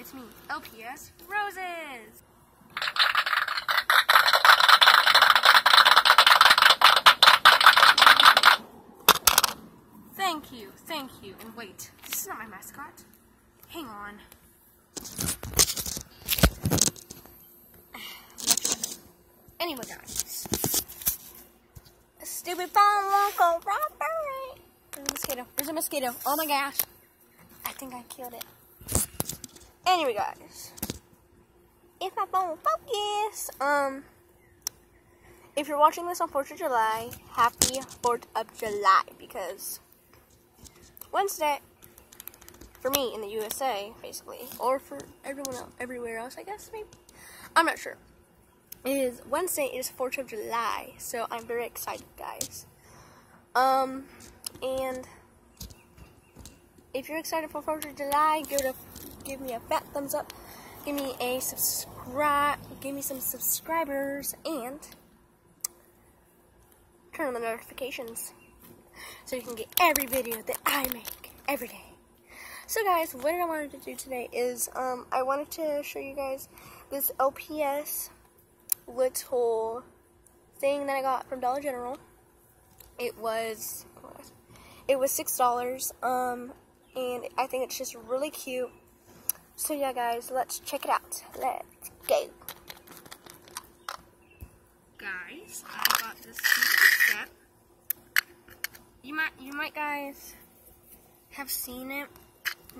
it's me, LPS Roses. Thank you, thank you. And wait, this is not my mascot. Hang on. Anyway, guys. A stupid phone won't go right. There's a mosquito. There's a mosquito. Oh my gosh. I think I killed it. Anyway, guys. If my phone will focus, um, if you're watching this on 4th of July, happy 4th of July because Wednesday, for me in the USA, basically, or for everyone else, everywhere else, I guess, maybe. I'm not sure. It is Wednesday it is 4th of July, so I'm very excited, guys. Um, and if you're excited for 4th of July, go to give me a fat thumbs up, give me a subscribe, give me some subscribers, and turn on the notifications so you can get every video that I make every day. So guys, what I wanted to do today is um, I wanted to show you guys this LPS little thing that I got from Dollar General. It was it was six dollars, um, and I think it's just really cute. So yeah, guys, let's check it out. Let's go. Guys, I got this set. You might, you might, guys, have seen it.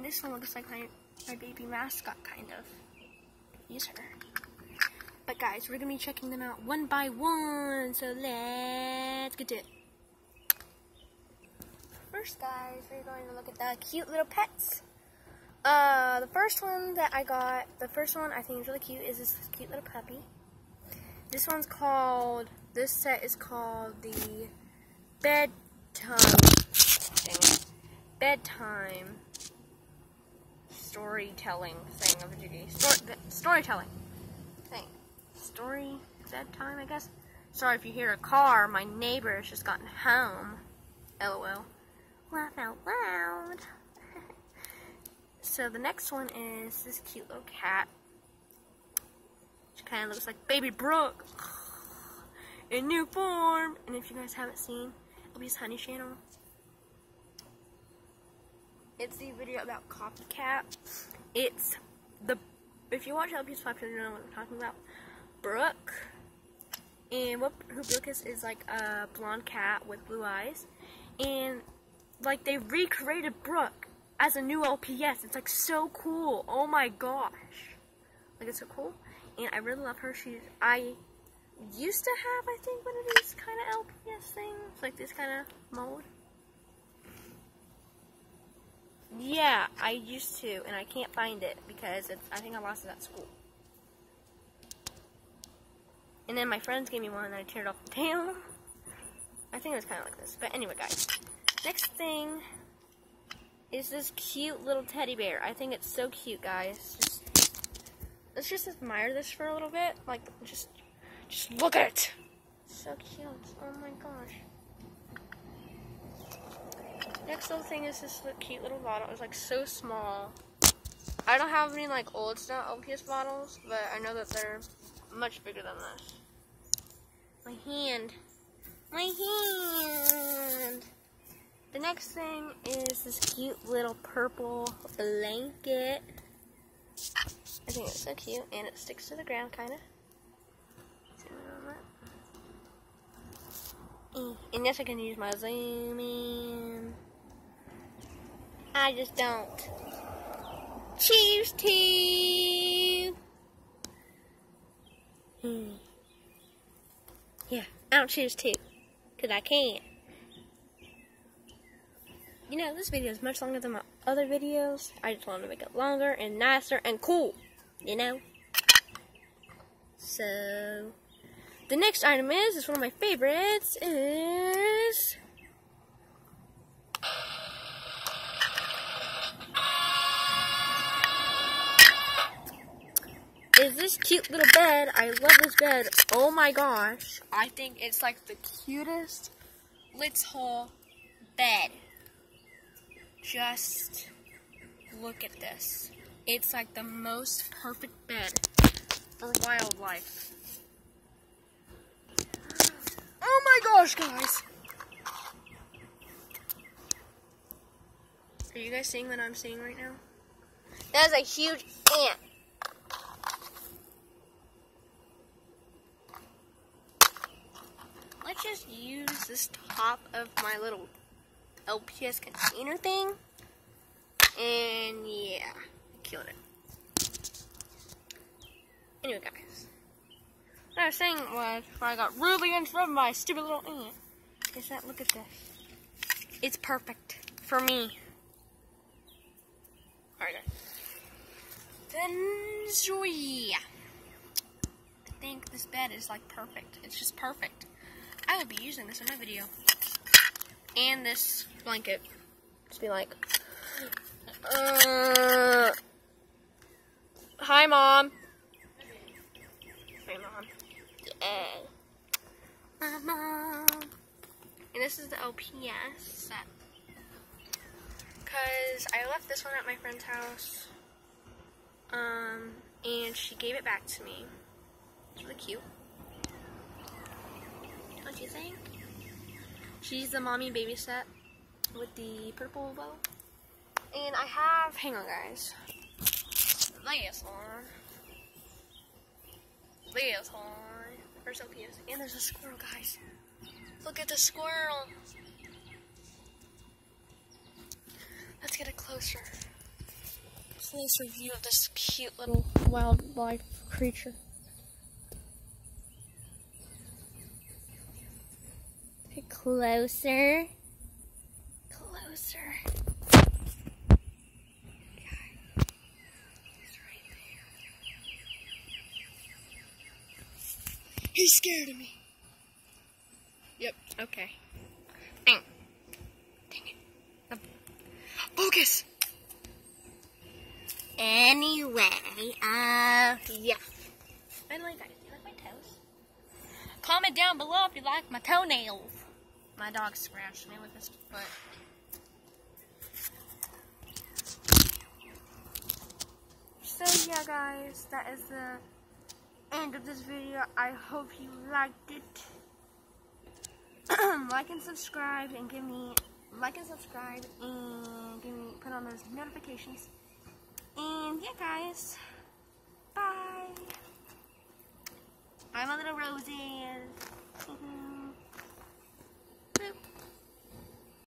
This one looks like my my baby mascot, kind of. Use her. But guys, we're gonna be checking them out one by one. So let's get to it. First, guys, we're going to look at the cute little pets. Uh, the first one that I got, the first one I think is really cute is this cute little puppy. This one's called, this set is called the Bedtime, Bedtime Storytelling thing of a Judy. Story, storytelling thing. Story, bedtime, I guess. Sorry if you hear a car, my neighbor has just gotten home. LOL. Laugh out loud. So the next one is this cute little cat. She kind of looks like Baby Brooke in new form. And if you guys haven't seen LPS Honey channel, it's the video about Copycat. It's the, if you watch LPS Pop, you know what I'm talking about. Brooke. And what who Brooke is, is like a blonde cat with blue eyes. And like they recreated Brooke as a new LPS. It's like so cool. Oh my gosh. Like it's so cool. And I really love her. She's I used to have I think one of these kind of LPS things. Like this kind of mold. Yeah, I used to and I can't find it because it's I think I lost it at school. And then my friends gave me one and I teared off the tail. I think it was kind of like this. But anyway, guys. Next thing is this cute little teddy bear. I think it's so cute, guys. Just let's just admire this for a little bit. Like, just, just look at it. So cute. Oh my gosh. Next little thing is this cute little bottle. It's like so small. I don't have any like old style LPS bottles, but I know that they're much bigger than this. My hand. My hand. The next thing is this cute little purple blanket. I think it's so cute, and it sticks to the ground, kind of. And yes, I can use my zoom in. I just don't choose to. Hmm. Yeah, I don't choose to, because I can't you know, this video is much longer than my other videos. I just want to make it longer and nicer and cool, you know? So, the next item is, is one of my favorites, is... Is this cute little bed. I love this bed. Oh my gosh. I think it's like the cutest little bed. Just look at this. It's like the most perfect bed for wildlife. Oh my gosh, guys! Are you guys seeing what I'm seeing right now? That is a huge ant. Let's just use this top of my little LPS container thing. And yeah, I killed it. Anyway, guys. What I was saying was, I got really in front of my stupid little ant. Is that, look at this. It's perfect for me. Alright, Then, so yeah. I think this bed is like perfect. It's just perfect. I would be using this in my video. And this blanket. Just be like, uh, hi, Mom. Hi, Mom. Yeah. My mom. And this is the LPS set. Because I left this one at my friend's house. Um, and she gave it back to me. It's really cute. What Don't you think? She's the mommy baby set with the purple bow. And I have, hang on guys. This one. This one. First LPS. And there's a squirrel, guys. Look at the squirrel. Let's get a closer, closer view of this cute little wildlife creature. Closer. He's scared of me. Yep, okay. Dang. Dang it. Focus! Anyway, uh, yeah. Guys, do you like my toes? Comment down below if you like my toenails. My dog scratched me with his foot. So yeah guys, that is the end of this video. I hope you liked it. like and subscribe and give me like and subscribe and give me put on those notifications. And yeah guys. Bye. I'm a little Rosie.